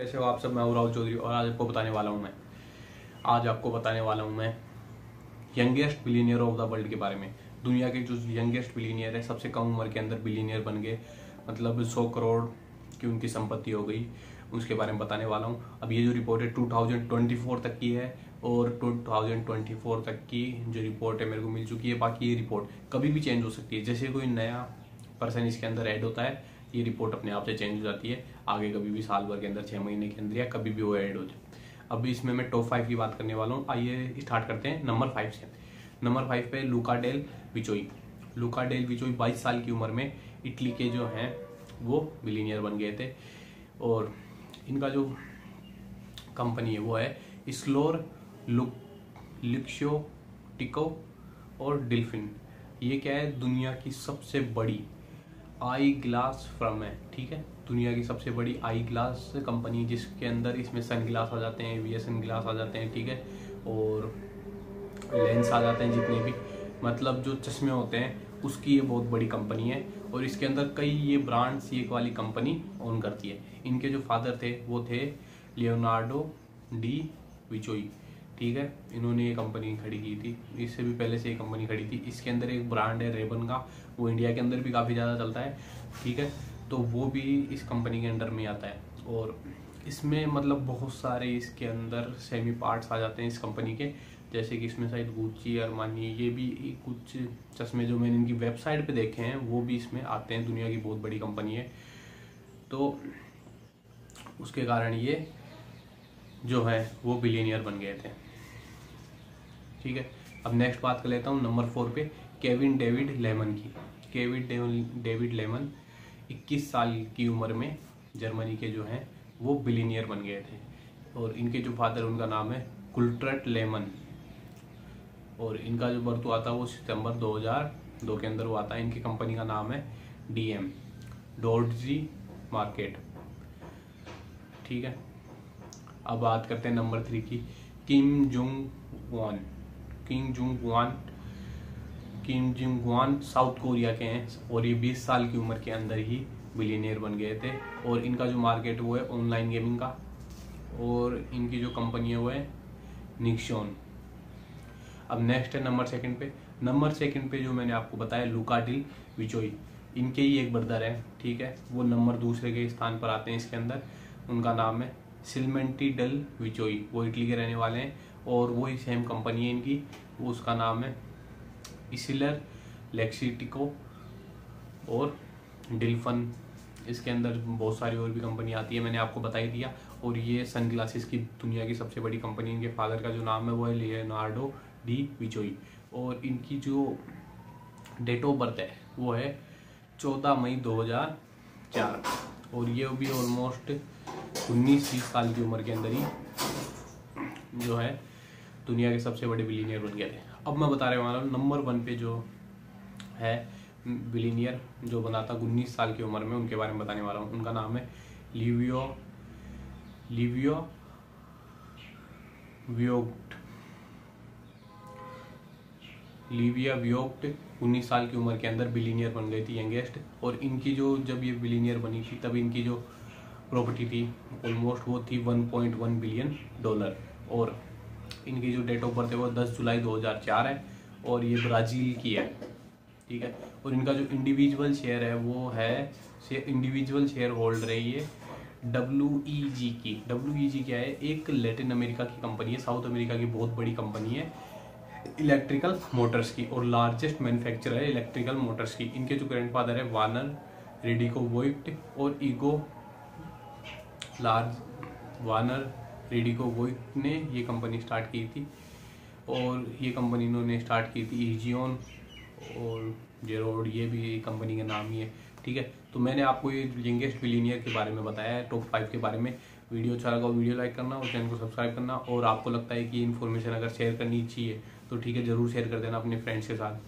कैसे हो आप सब? मैं राहुल चौधरी और आज आपको बताने वाला हूँ मैं। आज आपको बताने वाला हूँ मैं youngest billionaire of the world के बारे में। दुनिया के जो यंगेस्ट बिलीनियर है, सबसे कम उम्र के अंदर बिलीनियर बन गए। मतलब सौ करोड़ की उनकी संपत्ति हो गई। उसके बारे में बताने वाला हूँ। अब ये जो रिपोर्ट है 2024 तक की है और 2024 तक की जो रिपोर्ट है, मेरे को मिल चुकी है। बाकी ये रिपोर्ट कभी भी चेंज हो सकती है। जैसे कोई नया पर्सन इसके अंदर ऐड होता है ये रिपोर्ट अपने आप से चेंज हो जाती है। आगे कभी भी साल भर के अंदर छः महीने के अंदर या कभी भी वो एड हो जाए। अब इसमें मैं टॉप फाइव की बात करने वाला हूँ। आइए स्टार्ट करते हैं नंबर फाइव से। नंबर फाइव पे लुका डेल विचोई लुका डेल विचोई बाईस साल की उम्र में इटली के जो हैं, वो बिलीनियर बन गए थे। और इनका जो कंपनी है, वो है स्लोर लुक लिक्शो टिको और डिल्फिन ये क्या है? दुनिया की सबसे बड़ी आई ग्लास फर्म है, ठीक है? दुनिया की सबसे बड़ी आई ग्लास कंपनी जिसके अंदर इसमें सन ग्लास आ जाते हैं वी एस एन ग्लास आ जाते हैं, ठीक है? और लेंस आ जाते हैं जितने भी। मतलब जो चश्मे होते हैं, उसकी ये बहुत बड़ी कंपनी है और इसके अंदर कई ये ब्रांड्स, ये वाली कंपनी ओन करती है। इनके जो फादर थे, वो थे लियोनार्डो डी विचोई। ठीक है? इन्होंने ये कंपनी खड़ी की थी। इससे भी पहले से ये कंपनी खड़ी थी। इसके अंदर एक ब्रांड है रेबन का। वो इंडिया के अंदर भी काफ़ी ज़्यादा चलता है। ठीक है? तो वो भी इस कंपनी के अंडर में आता है। और इसमें मतलब बहुत सारे इसके अंदर सेमी पार्ट्स आ जाते हैं इस कंपनी के। जैसे कि इसमें शायद गुच्ची अरमानी ये भी कुछ चश्मे जो मैंने इनकी वेबसाइट पे देखे हैं, वो भी इसमें आते हैं। दुनिया की बहुत बड़ी कंपनी है। तो उसके कारण ये जो है, वो बिलीनियर बन गए थे। ठीक है? अब नेक्स्ट बात कर लेता हूँ नंबर फोर पे केविन डेविड लेमन की। केविन डेविड लेमन 21 साल की उम्र में जर्मनी के जो हैं, वो बिलीनियर बन गए थे। और इनके जो फादर उनका नाम है कुल्ट्रट लेमन और इनका जो बर्थ हुआ था वो सितंबर 2002 के अंदर हुआ था। इनकी कंपनी का नाम है डीएम डोडजी मार्केट ठीक है? अब बात करते हैं नंबर थ्री की Kim Jung Won King Jung Won Kim Jing Won South Korea के हैं और ये 20 साल की उम्र के अंदर ही बिलीनियर बन गए थे और इनका जो मार्केट वो है ऑनलाइन गेमिंग का और इनकी जो कंपनी है वो है निक्शोन अब नेक्स्ट है नंबर सेकंड पे। नंबर सेकंड पे जो मैंने आपको बताया, लुका डिल विचोई। इनके ही एक ब्रदर है, ठीक है? वो नंबर दूसरे के स्थान पर आते हैं इसके अंदर। उनका नाम है सिलमेंटी डल विचोई, वो इटली के रहने वाले हैं और वही सेम कंपनी है इनकी वो उसका नाम है इसिलर लेक्सिटिको और डिल्फन। इसके अंदर बहुत सारी और भी कंपनी आती है, मैंने आपको बता ही दिया। और ये सन की दुनिया की सबसे बड़ी कंपनी इनके फादर का जो नाम है वो है लियोनार्डो डी विचोई और इनकी जो डेट ऑफ़ बर्थ है, वो है चौदह मई 2004 और ये भी ऑलमोस्ट उन्नीस बीस साल की उम्र के अंदर ही जो है, दुनिया के सबसे बड़े बिलीनियर बन गए थे। अब मैं बता रहे हूँ नंबर वन पे जो है बिलीनियर जो बना था, उन्नीस साल की उम्र में, उनके बारे में बताने वाला हूँ। उनका नाम है लिवियो लिवियो वियोक्ट लिविया वियोक्ट उन्नीस साल की उम्र के अंदर बिलीनियर बन गई थी, यंगेस्ट। और इनकी जो, जब ये बिलीनियर बनी थी, तब इनकी जो प्रॉपर्टी थी ऑलमोस्ट वो थी 1.1 बिलियन डॉलर और इनकी जो डेट ऑफ़ बर्थ है वो 10 जुलाई 2004 है और ये ब्राज़ील की है, ठीक है? और इनका जो इंडिविजुअल शेयर है वो है इंडिविजुअल शेयर होल्डर है ये डब्ल्यू ई जी की। डब्ल्यू ई जी क्या है? एक लेटिन अमेरिका की कंपनी है साउथ अमेरिका की बहुत बड़ी कंपनी है इलेक्ट्रिकल मोटर्स की और लार्जेस्ट मैन्युफैक्चरर है इलेक्ट्रिकल मोटर्स की। इनके जो ग्रैंडफादर है वानर रेडिको वोइट और ईगो लार्ज वानर रेडिको वोइट ने ये कंपनी स्टार्ट की थी। और ये कंपनी इन्होंने स्टार्ट की थी इजियोन और जेरोड ये भी कंपनी का नाम ही है, ठीक है? तो मैंने आपको ये यंगेस्ट बिलीनियर के बारे में बताया है टॉप फाइव के बारे में। वीडियो अच्छा लगा वीडियो लाइक करना और चैनल को सब्सक्राइब करना। और आपको लगता है कि इन्फॉर्मेशन अगर शेयर करनी चाहिए तो ठीक है, ज़रूर शेयर कर देना अपने फ्रेंड्स के साथ।